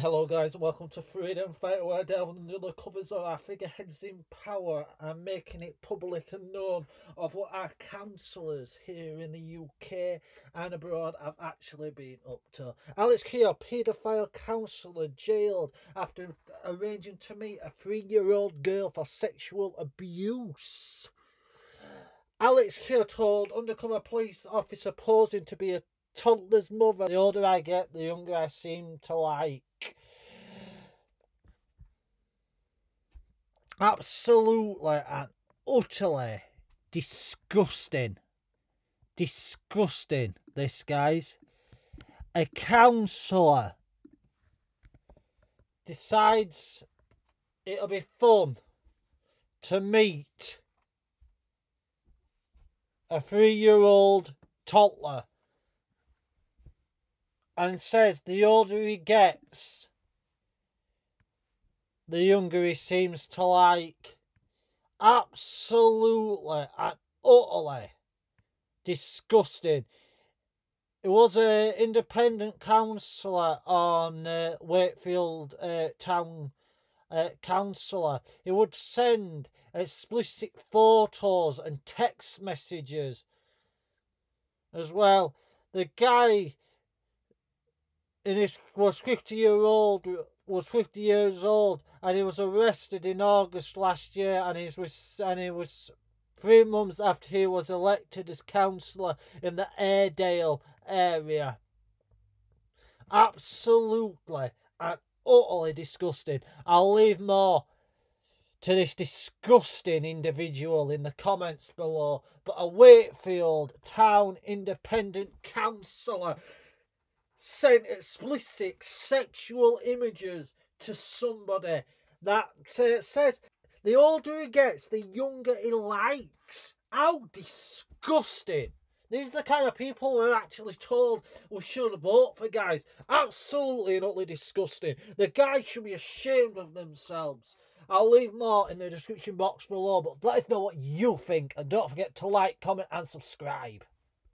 guys, and welcome to Freedom Fight, where I delve into the covers of our figureheads in power and making it public and known of what our councillors here in the UK and abroad have actually been up to. Alex Kear, paedophile councillor, jailed after arranging to meet a three-year-old girl for sexual abuse. Alex Kear told undercover police officer posing to be a toddler's mother. The older I get, the younger I seem to like. Absolutely and utterly disgusting. Disgusting, this guys. A counsellor decides it'll be fun to meet a three year old toddler and says the older he gets, the younger he seems to like. Absolutely and utterly disgusting. It was an independent councillor on uh, Wakefield uh, Town uh, Councillor. He would send explicit photos and text messages as well. The guy and he was 50 year old was 50 years old and he was arrested in August last year and he was and he was three months after he was elected as councillor in the Airedale area. Absolutely and utterly disgusting. I'll leave more to this disgusting individual in the comments below. But a Wakefield Town Independent Councillor sent explicit sexual images to somebody that uh, says the older he gets, the younger he likes. How disgusting! These are the kind of people we're actually told we should vote for, guys. Absolutely and utterly disgusting. The guys should be ashamed of themselves. I'll leave more in the description box below, but let us know what you think. And don't forget to like, comment, and subscribe.